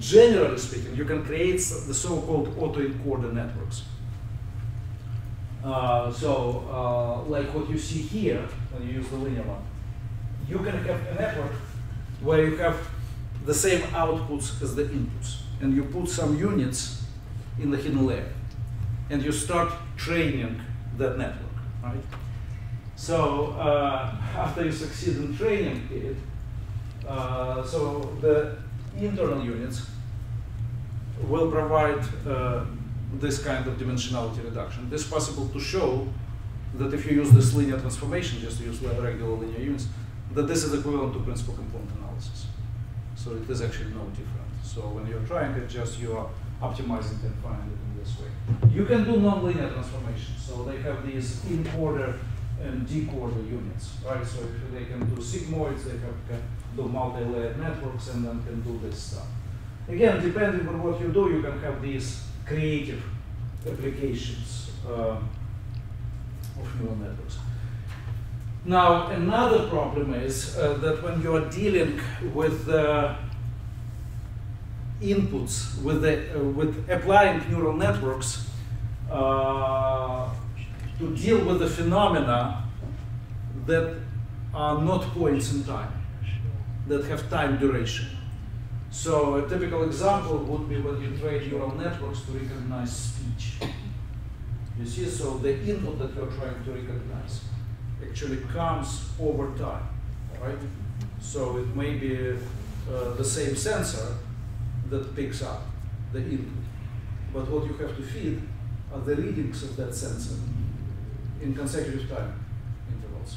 generally speaking, you can create the so-called autoencoder networks. Uh, so, uh, like what you see here, when you use the linear one, you can have a network where you have the same outputs as the inputs, and you put some units in the hidden layer, and you start training that network, right? So uh, after you succeed in training it, uh, so the internal units will provide uh, this kind of dimensionality reduction. This is possible to show that if you use this linear transformation, just use regular linear units, that this is equivalent to principal component analysis. So it is actually no different. So when you're trying it, just you are optimizing and finding it in this way. You can do nonlinear transformations. So they have these encoder and decoder units, right? So if they can do sigmoids, they can do multi-layered networks and then can do this stuff. Again, depending on what you do, you can have these creative applications uh, of neural networks. Now, another problem is uh, that when you are dealing with uh, inputs, with, the, uh, with applying neural networks uh, to deal with the phenomena that are not points in time, that have time duration. So a typical example would be when you train neural networks to recognize speech. You see, so the input that you're trying to recognize actually comes over time, right? So it may be uh, the same sensor that picks up the input. But what you have to feed are the readings of that sensor in consecutive time intervals.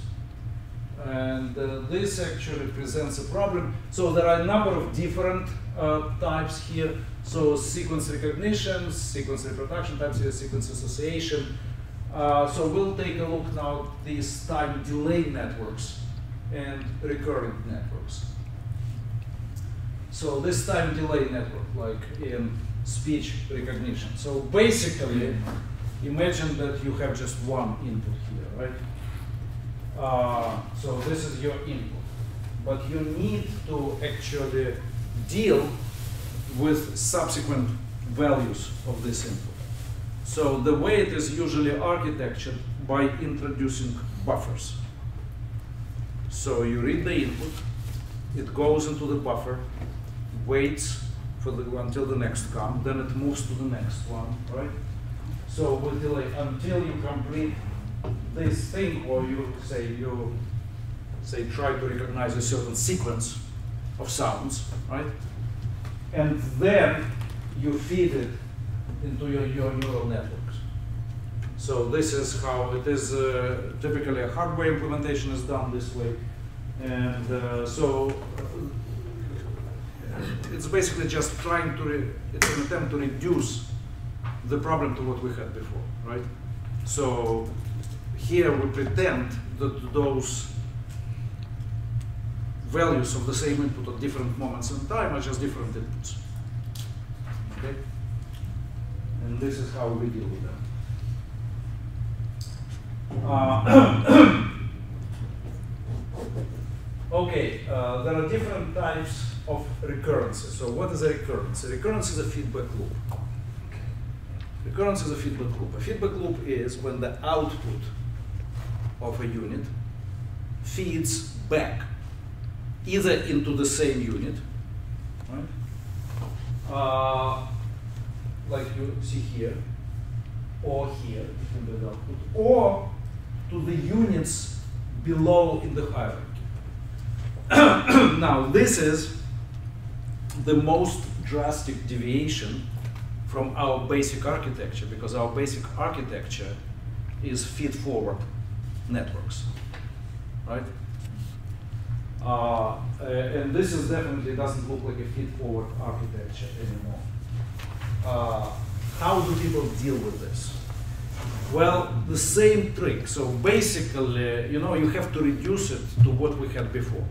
And uh, this actually presents a problem. So there are a number of different uh, types here. So sequence recognition, sequence reproduction types here, sequence association. Uh, so we'll take a look now at these time delay networks and recurrent networks. So this time delay network, like in speech recognition. So basically, imagine that you have just one input here, right? Uh, so this is your input. But you need to actually deal with subsequent values of this input. So the way it is usually architectured by introducing buffers. So you read the input, it goes into the buffer, waits for the, until the next come, then it moves to the next one, right? So with delay until you complete this thing, or you say you say try to recognize a certain sequence of sounds, right? And then you feed it into your, your neural networks. So this is how it is uh, typically a hardware implementation is done this way. And uh, so uh, it's basically just trying to, it's an attempt to reduce the problem to what we had before, right? So here we pretend that those values of the same input at different moments in time are just different inputs. Okay? And this is how we deal with them. Uh, okay, uh, there are different types of recurrences. So what is a recurrence? A recurrence is a feedback loop. Recurrence is a feedback loop. A feedback loop is when the output of a unit feeds back either into the same unit, right? Uh, like you see here, or here, output, or to the units below in the hierarchy. now, this is the most drastic deviation from our basic architecture, because our basic architecture is feed-forward networks, right? Uh, and this is definitely doesn't look like a feed-forward architecture anymore. Uh, how do people deal with this? Well, the same trick. So basically, you know, you have to reduce it to what we had before.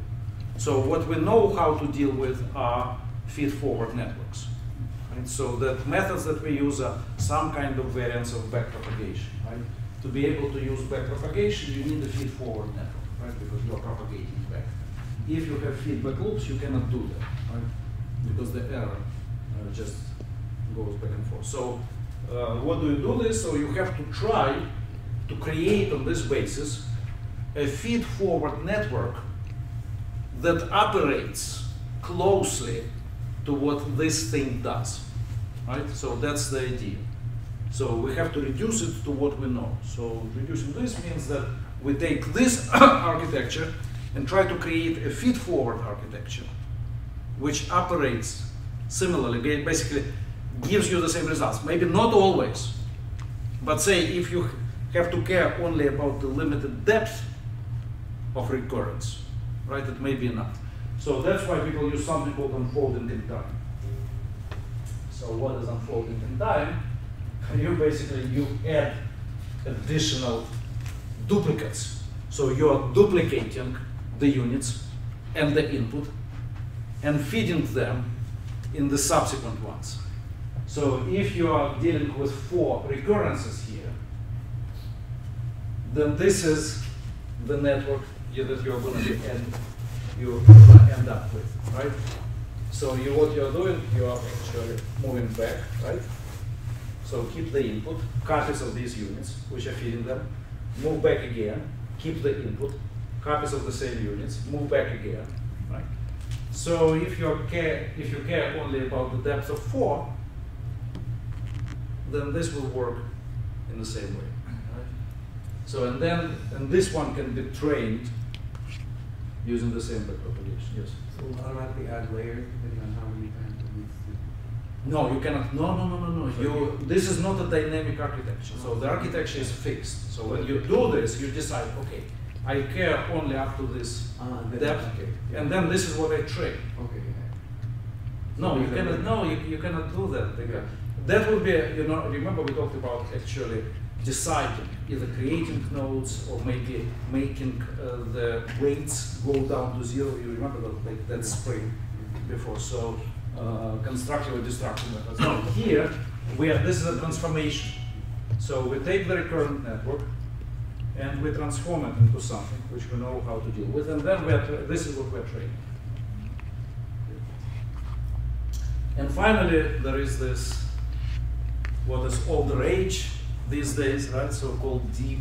So what we know how to deal with are feed-forward networks. So the methods that we use are some kind of variants of backpropagation. Right? To be able to use backpropagation, you need a feed-forward network, right? Because you are propagating back. If you have feedback loops, you cannot do that, right? Because the error uh, just goes back and forth. So uh, what do you do this? So you have to try to create on this basis a feed-forward network that operates closely to what this thing does, right? So that's the idea. So we have to reduce it to what we know. So reducing this means that we take this architecture and try to create a feed-forward architecture, which operates similarly, basically gives you the same results. Maybe not always, but say if you have to care only about the limited depth of recurrence, right, it may be enough. So that's why people use something called unfolding in time. So what is unfolding in time? You basically, you add additional duplicates. So you're duplicating the units and the input and feeding them in the subsequent ones. So if you are dealing with four recurrences here, then this is the network that you're going to end, you end up with, right? So you, what you're doing, you are actually moving back, right? So keep the input, copies of these units, which are feeding them, move back again, keep the input, copies of the same units, move back again, right? So if you care, if you care only about the depth of four, then this will work in the same way. Right? So and then and this one can be trained using the same propagation. Yes. So we'll automatically add layers depending on how many times to. No, you cannot. No, no, no, no, no. You. This is not a dynamic architecture. So the architecture is fixed. So when you do this, you decide, okay, I care only up to this Uh, depth, okay, yeah. and then this is what I train. Okay, yeah. No, you cannot. No, you, you cannot do that. Yeah. That would be, you know, remember we talked about actually deciding, either creating nodes or maybe making uh, the weights go down to zero. You remember that, like that spring before. So uh, constructive or destructive methods. Now here, we are, this is a transformation. So we take the recurrent network and we transform it into something which we know how to deal with, and then we are, this is what we're training. And finally, there is this, what is all the rage these days, right? So-called deep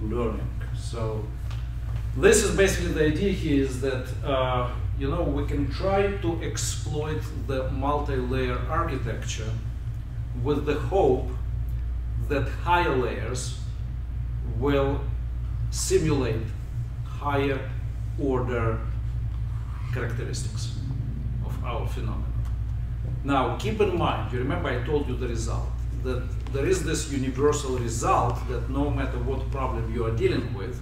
learning. So this is basically the idea here is that, uh, you know, we can try to exploit the multi-layer architecture with the hope that higher layers will simulate higher order characteristics of our phenomenon. Now, keep in mind, you remember I told you the result, that there is this universal result that no matter what problem you are dealing with,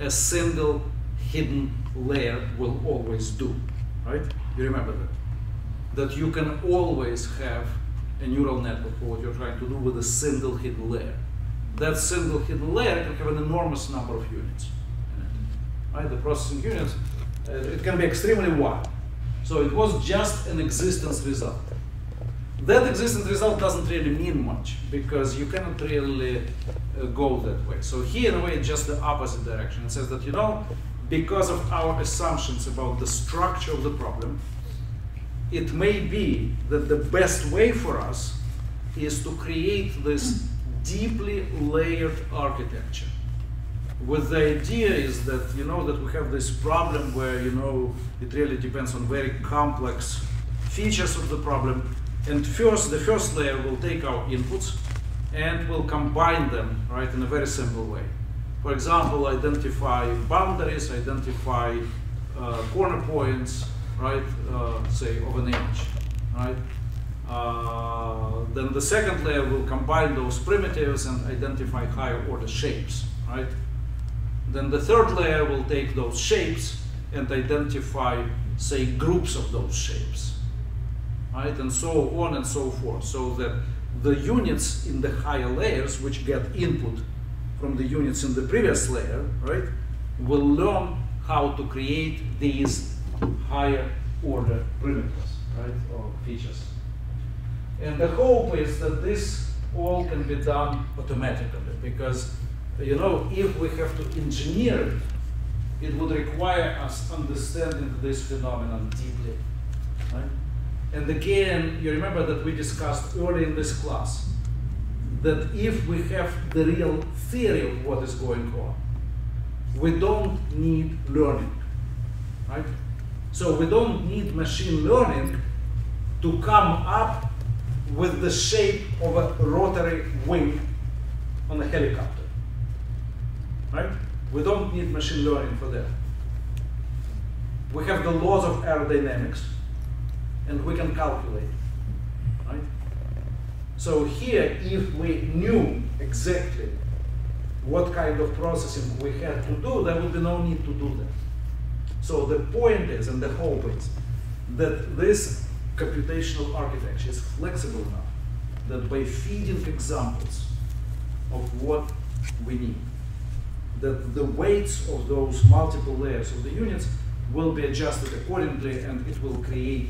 a single hidden layer will always do, right? You remember that? That you can always have a neural network for what you're trying to do with a single hidden layer. That single hidden layer can have an enormous number of units. Right? The processing units, uh, it can be extremely wide. So it was just an existence result. That existence result doesn't really mean much because you cannot really uh, go that way. So here, in a way, it's just the opposite direction. It says that, you know, because of our assumptions about the structure of the problem, it may be that the best way for us is to create this deeply layered architecture. With the idea is that you know that we have this problem where you know it really depends on very complex features of the problem. And first, the first layer will take our inputs and will combine them right in a very simple way. For example, identify boundaries, identify uh, corner points, right? Uh, say of an image, right? Uh, then the second layer will combine those primitives and identify higher order shapes, right? Then the third layer will take those shapes and identify, say, groups of those shapes, right? And so on and so forth, so that the units in the higher layers, which get input from the units in the previous layer, right, will learn how to create these higher order primitives, right, or features. And the hope is that this all can be done automatically because, you know, if we have to engineer it, it would require us understanding this phenomenon deeply, right? And again, you remember that we discussed early in this class that if we have the real theory of what is going on, we don't need learning, right? So we don't need machine learning to come up with the shape of a rotary wing on a helicopter, right? We don't need machine learning for that. We have the laws of aerodynamics, and we can calculate, right? So here, if we knew exactly what kind of processing we had to do, there would be no need to do that. So the point is, and the hope is, that this computational architecture is flexible enough that by feeding examples of what we need, that the weights of those multiple layers of the units will be adjusted accordingly and it will create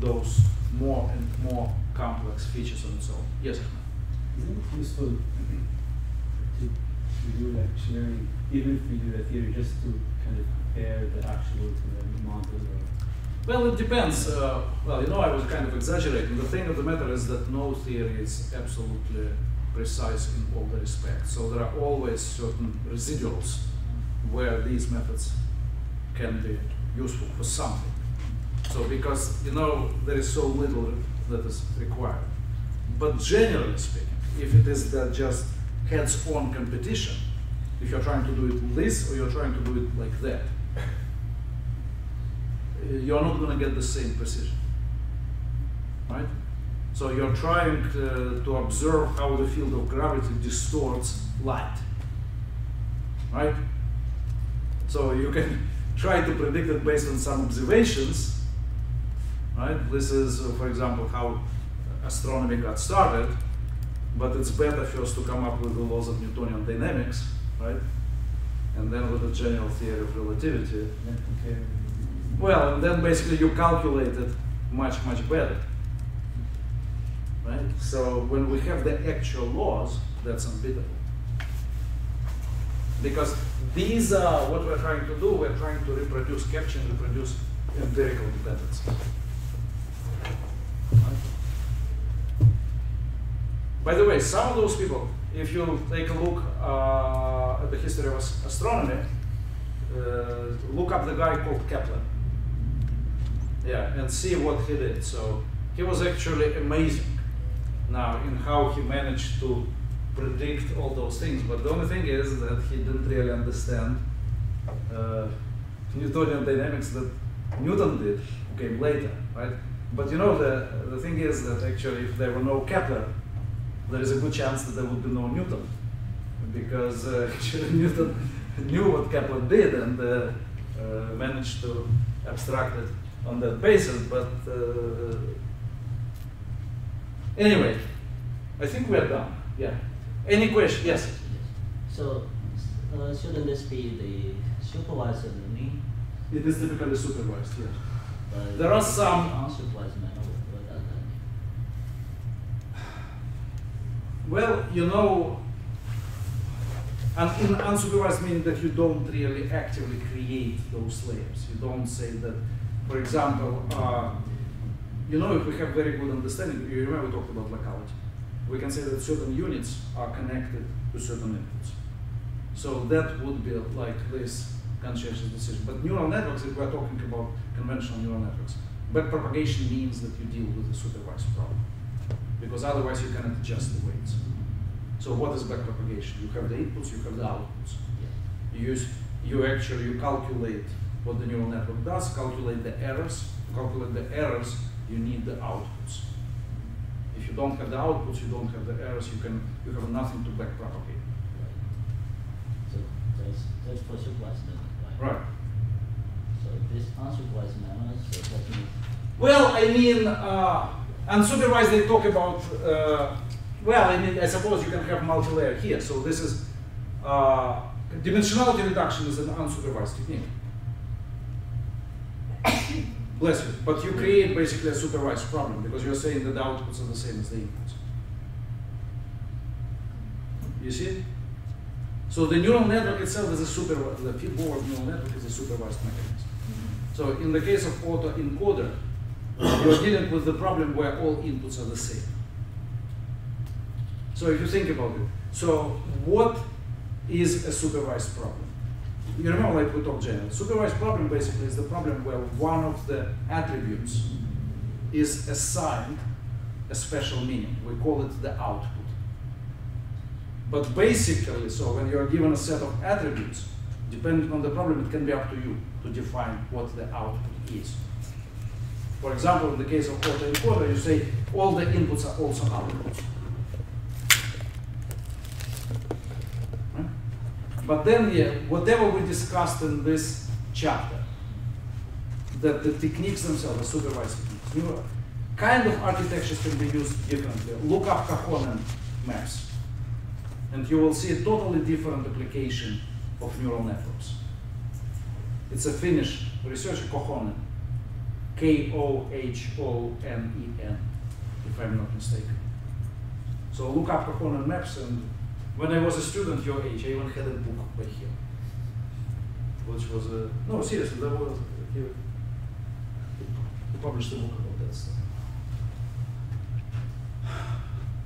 those more and more complex features on its own. Yes? Isn't it useful to, to do even if we do the theory, just to kind of compare the actual to the model or Well, it depends. Uh, well, you know, I was kind of exaggerating. The thing of the matter is that no theory is absolutely precise in all the respects. So there are always certain residuals where these methods can be useful for something. So because you know there is so little that is required. But generally speaking, if it is that just heads-on competition, if you're trying to do it this or you're trying to do it like that, uh, you're not going to get the same precision, right? So you're trying to, to observe how the field of gravity distorts light, right? So you can try to predict it based on some observations, right? This is, uh, for example, how astronomy got started, but it's better first to come up with the laws of Newtonian dynamics, right? And then with the general theory of relativity. compare. Well, and then basically you calculate it much, much better. Right? So when we have the actual laws, that's unbeatable. Because these are what we're trying to do, we're trying to reproduce, capture and reproduce empirical dependencies. By the way, some of those people, if you take a look uh, at the history of astronomy, uh, look up the guy called Kepler. Yeah, and see what he did. So he was actually amazing now in how he managed to predict all those things. But the only thing is that he didn't really understand uh, Newtonian dynamics that Newton did, who came later, right? But you know, the, the thing is that actually if there were no Kepler, there is a good chance that there would be no Newton. Because uh, actually Newton knew what Kepler did and uh, uh, managed to abstract it on that basis. But uh, anyway, I think we're done. Yeah. Any question? Yes. So, uh, shouldn't this be the supervised learning? It is typically supervised. Yeah. but There are some- Unsupervised manual, what does that mean? Well, you know, and in unsupervised meaning that you don't really actively create those layers. You don't say that, for example, uh, you know, if we have very good understanding, you remember we talked about locality. We can say that certain units are connected to certain inputs. So that would be like this conscientious decision. But neural networks, if we're talking about conventional neural networks, backpropagation means that you deal with a supervised problem because otherwise you cannot adjust the weights. So what is backpropagation? You have the inputs, you have the outputs. You use, you actually, you calculate what the neural network does, calculate the errors. To calculate the errors, you need the outputs. If you don't have the outputs, you don't have the errors, you can, you have nothing to backpropagate. So that's, that's for supervised right? Right. So this unsupervised manual, so that means, Well, I mean, uh, unsupervised, they talk about, uh, well, I mean, I suppose you can have multi-layer here. So this is, uh, dimensionality reduction is an unsupervised technique. Bless you. But you create basically a supervised problem because you're saying that the outputs are the same as the inputs. You see? So the neural network itself is a super, the feedforward neural network is a supervised mechanism. So in the case of autoencoder, You're dealing with the problem where all inputs are the same. So if you think about it, so what is a supervised problem? You remember, like we talked generally, supervised problem basically is the problem where one of the attributes is assigned a special meaning. We call it the output. But basically, so when you are given a set of attributes, depending on the problem, it can be up to you to define what the output is. For example, in the case of autoencoder, you say all the inputs are also outputs. But then, yeah, whatever we discussed in this chapter, that the techniques themselves, the supervised techniques, kind of architectures can be used differently. Look up Kohonen maps, and you will see a totally different application of neural networks. It's a Finnish researcher, Kohonen, K O H O N E N, if I'm not mistaken. So look up Kohonen maps, and when I was a student your age, I even had a book by him, which was a no seriously, that was he, he published a book about that stuff.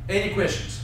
Any questions?